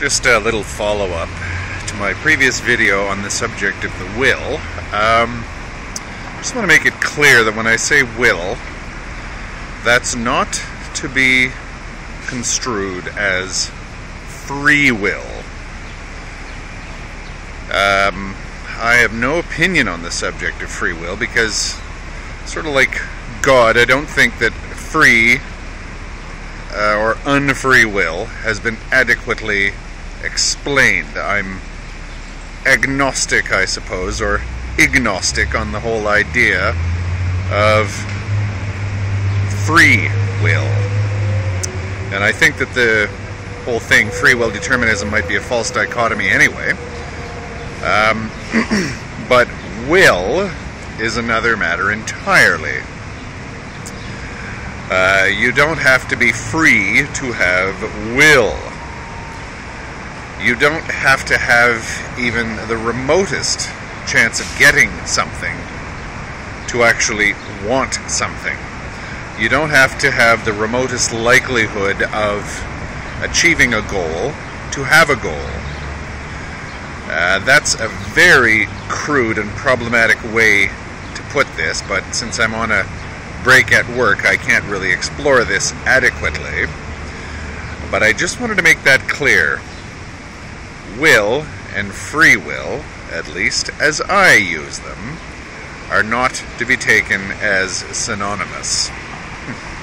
Just a little follow up to my previous video on the subject of the will. Um, I just want to make it clear that when I say will, that's not to be construed as free will. Um, I have no opinion on the subject of free will because, sort of like God, I don't think that free uh, or unfree will has been adequately explained. I'm agnostic, I suppose, or agnostic on the whole idea of free will. And I think that the whole thing, free will determinism, might be a false dichotomy anyway. Um, but will is another matter entirely. Uh, you don't have to be free to have will. You don't have to have even the remotest chance of getting something to actually want something. You don't have to have the remotest likelihood of achieving a goal to have a goal. Uh, that's a very crude and problematic way to put this, but since I'm on a break at work, I can't really explore this adequately. But I just wanted to make that clear. Will and free will, at least as I use them, are not to be taken as synonymous.